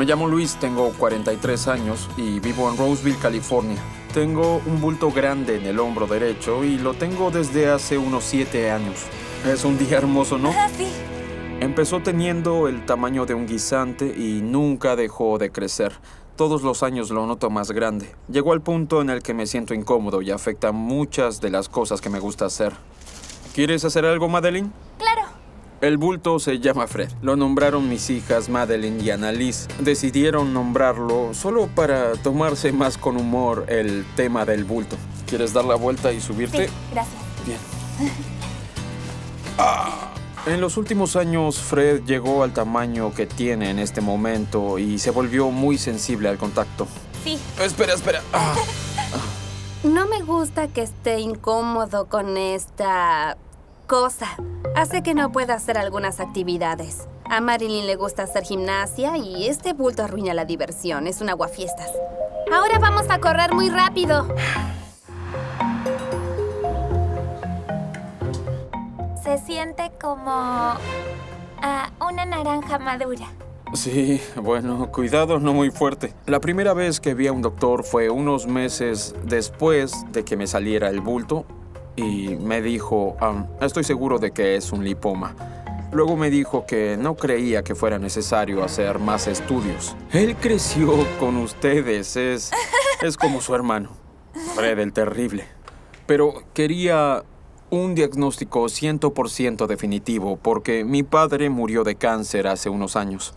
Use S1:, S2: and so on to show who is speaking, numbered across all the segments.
S1: Me llamo Luis, tengo 43 años y vivo en Roseville, California. Tengo un bulto grande en el hombro derecho y lo tengo desde hace unos 7 años. Es un día hermoso, ¿no?
S2: Ah, sí.
S1: Empezó teniendo el tamaño de un guisante y nunca dejó de crecer. Todos los años lo noto más grande. Llegó al punto en el que me siento incómodo y afecta muchas de las cosas que me gusta hacer. ¿Quieres hacer algo, Madeline?
S2: Claro.
S1: El bulto se llama Fred. Lo nombraron mis hijas Madeline y Annalise. Decidieron nombrarlo solo para tomarse más con humor el tema del bulto. ¿Quieres dar la vuelta y subirte?
S2: Sí, gracias.
S1: Bien. Ah, en los últimos años, Fred llegó al tamaño que tiene en este momento y se volvió muy sensible al contacto.
S2: Sí.
S1: Espera, espera. Ah,
S3: No me gusta que esté incómodo con esta cosa. Hace que no pueda hacer algunas actividades. A Marilyn le gusta hacer gimnasia y este bulto arruina la diversión. Es un aguafiestas. Ahora vamos a correr muy rápido.
S2: Se siente como ah, una naranja madura.
S1: Sí, bueno, cuidado, no muy fuerte. La primera vez que vi a un doctor fue unos meses después de que me saliera el bulto y me dijo, "Ah, estoy seguro de que es un lipoma. Luego me dijo que no creía que fuera necesario hacer más estudios. Él creció con ustedes, es, es como su hermano, Fred el Terrible. Pero quería un diagnóstico 100% definitivo porque mi padre murió de cáncer hace unos años.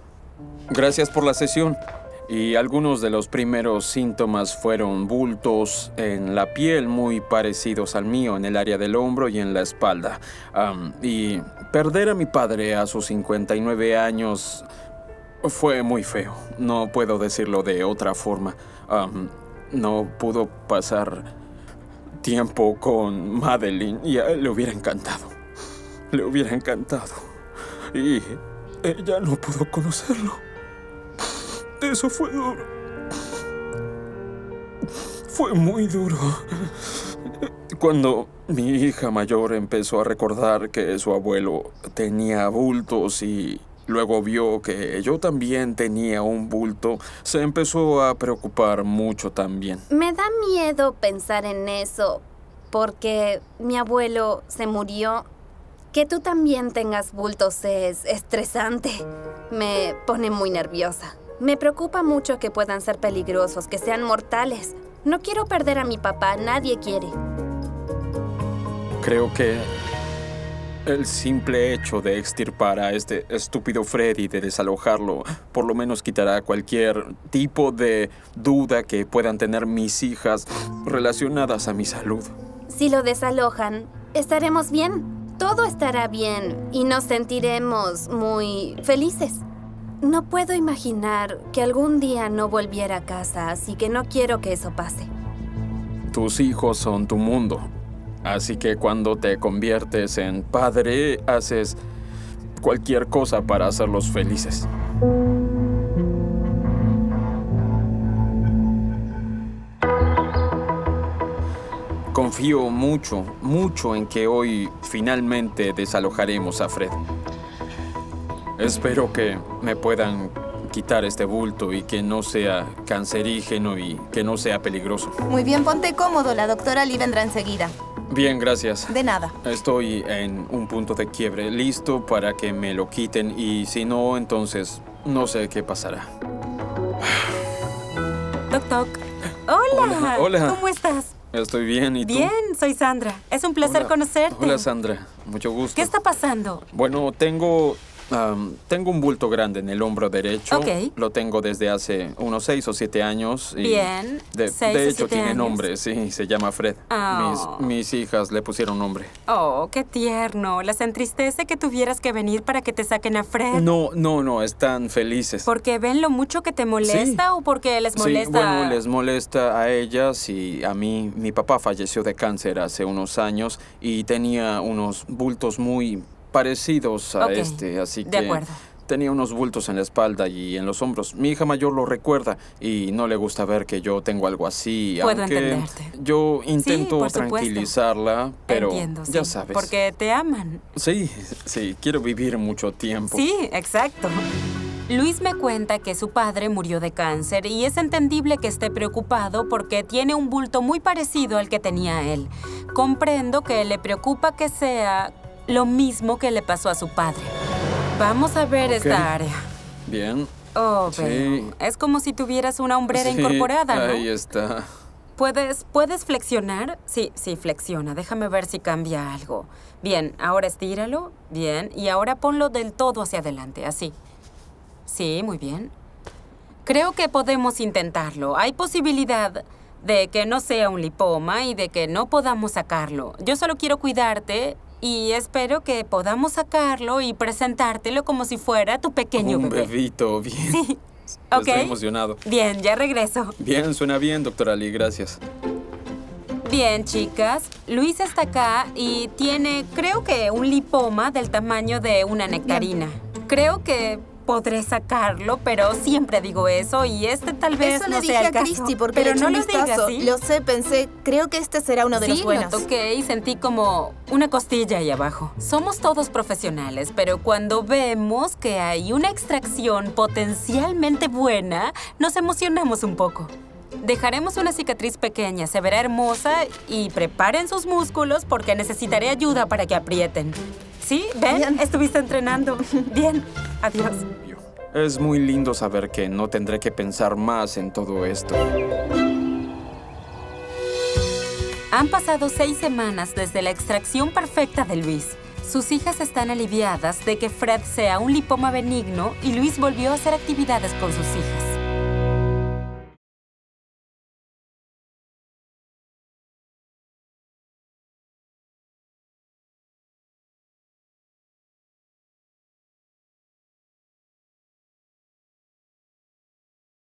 S1: Gracias por la sesión. Y algunos de los primeros síntomas fueron bultos en la piel muy parecidos al mío en el área del hombro y en la espalda. Y perder a mi padre a sus 59 años fue muy feo. No puedo decirlo de otra forma. No pudo pasar tiempo con Madeline y le hubiera encantado. Le hubiera encantado. Y ella no pudo conocerlo. Eso fue duro. Fue muy duro. Cuando mi hija mayor empezó a recordar que su abuelo tenía bultos y luego vio que yo también tenía un bulto, se empezó a preocupar mucho también.
S3: Me da miedo pensar en eso, porque mi abuelo se murió. Que tú también tengas bultos es estresante. Me pone muy nerviosa. Me preocupa mucho que puedan ser peligrosos, que sean mortales. No quiero perder a mi papá, nadie quiere.
S1: Creo que el simple hecho de extirpar a este estúpido Freddy, de desalojarlo, por lo menos quitará cualquier tipo de duda que puedan tener mis hijas relacionadas a mi salud.
S3: Si lo desalojan, estaremos bien. Todo estará bien y nos sentiremos muy felices. No puedo imaginar que algún día no volviera a casa, así que no quiero que eso pase.
S1: Tus hijos son tu mundo. Así que cuando te conviertes en padre, haces cualquier cosa para hacerlos felices. Confío mucho, mucho en que hoy finalmente desalojaremos a Fred. Espero que me puedan quitar este bulto y que no sea cancerígeno y que no sea peligroso.
S4: Muy bien, ponte cómodo. La doctora Lee vendrá enseguida.
S1: Bien, gracias.
S4: De nada.
S1: Estoy en un punto de quiebre, listo para que me lo quiten y si no, entonces no sé qué pasará.
S5: Toc, toc. Hola.
S1: Hola, hola.
S5: ¿Cómo estás?
S1: Estoy bien, ¿y tú?
S5: Bien, soy Sandra. Es un placer
S1: Hola.
S5: conocerte.
S1: Hola, Sandra. Mucho gusto.
S5: ¿Qué está pasando?
S1: Bueno, tengo... am, tengo un bulto grande en el hombro derecho.
S5: Ok.
S1: Lo tengo desde hace unos seis o siete años. y
S5: Bien,
S1: De,
S5: seis
S1: de
S5: o
S1: hecho, tiene
S5: años.
S1: nombre, sí, se llama Fred.
S5: Oh.
S1: Mis, mis hijas le pusieron nombre.
S5: Oh, qué tierno. ¿Las entristece que tuvieras que venir para que te saquen a Fred?
S1: No, no, no, están felices.
S5: ¿Porque ven lo mucho que te molesta o porque les molesta?
S1: Sí, bueno, les molesta a ellas y a mí. Mi papá falleció de cáncer hace unos años y tenía unos bultos muy parecidos a este, así
S5: de
S1: que
S5: acuerdo.
S1: tenía unos bultos en la espalda y en los hombros. Mi hija mayor lo recuerda y no le gusta ver que yo tengo algo así,
S5: Puedo
S1: aunque
S5: entenderte.
S1: yo intento tranquilizarla, pero
S5: Entiendo,
S1: ya
S5: sí,
S1: sabes.
S5: Porque te aman.
S1: Sí, sí, quiero vivir mucho tiempo.
S5: Sí, exacto. Luis me cuenta que su padre murió de cáncer y es entendible que esté preocupado porque tiene un bulto muy parecido al que tenía él. Comprendo que le preocupa que sea lo mismo que le pasó a su padre. Vamos a ver esta área.
S1: Bien.
S5: Oh,
S1: Sí.
S5: Es como si tuvieras una hombrera
S1: Sí,
S5: incorporada, ¿no?
S1: Ahí está.
S5: ¿Puedes, ¿Puedes flexionar? Sí, sí, flexiona. Déjame ver si cambia algo. Bien, ahora estíralo. Bien. Y ahora ponlo del todo hacia adelante, así. Sí, muy bien. Creo que podemos intentarlo. Hay posibilidad de que no sea un lipoma y de que no podamos sacarlo. Yo solo quiero cuidarte y espero que podamos sacarlo y presentártelo como si fuera tu pequeño
S1: Un
S5: bebé.
S1: bebito, bien.
S5: Sí.
S1: Estoy emocionado.
S5: Bien, ya regreso.
S1: Bien, suena bien, doctora Lee, gracias.
S5: Bien, chicas. Luis está acá y tiene, creo que, un lipoma del tamaño de una nectarina. Creo que podré sacarlo, pero siempre digo eso y este tal vez
S4: Eso
S5: no
S4: le dije
S5: sea el
S4: a
S5: caso.
S4: Christy porque
S5: pero no
S4: un
S5: lo digas,
S4: vistazo.
S5: ¿sí?
S4: Lo sé, pensé, creo que este será uno de
S5: sí,
S4: los buenos.
S5: lo toqué y sentí como una costilla ahí abajo. Somos todos profesionales, pero cuando vemos que hay una extracción potencialmente buena, nos emocionamos un poco. Dejaremos una cicatriz pequeña, se verá hermosa y preparen sus músculos porque necesitaré ayuda para que aprieten. ¿Sí? ¿Ven?
S4: Bien.
S5: Estuviste entrenando. Bien. Adiós.
S1: Es muy lindo saber que no tendré que pensar más en todo esto.
S5: Han pasado seis semanas desde la extracción perfecta de Luis. Sus hijas están aliviadas de que Fred sea un lipoma benigno y Luis volvió a hacer actividades con sus hijas.